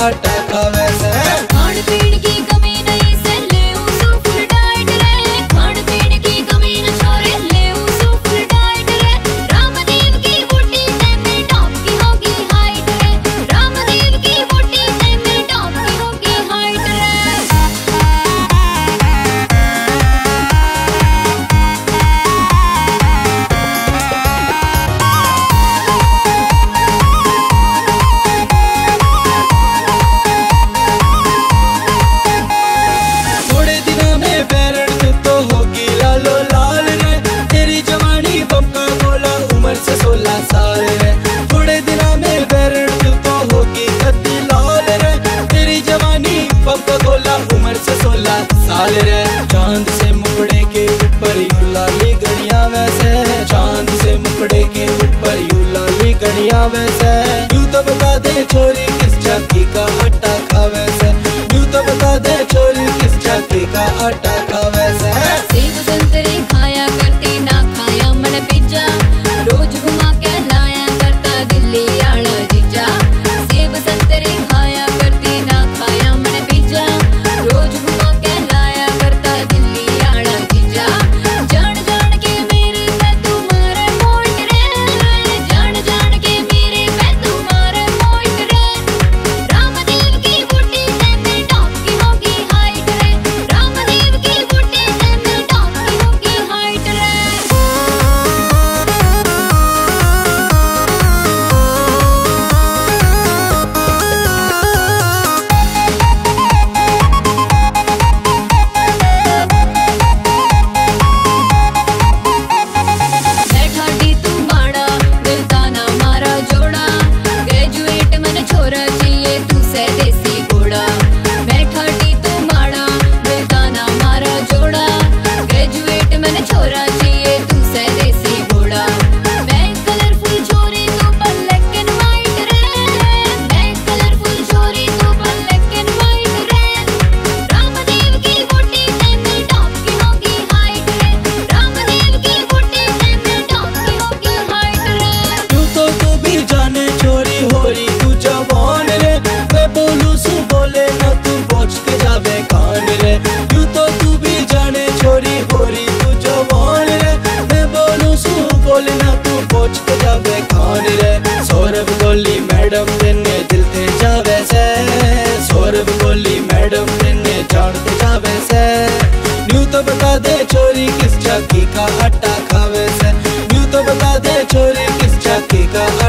attack. vencer चाकी का हट्टा खावे से। यूँ तो बता दे छोरी किस चाकी का।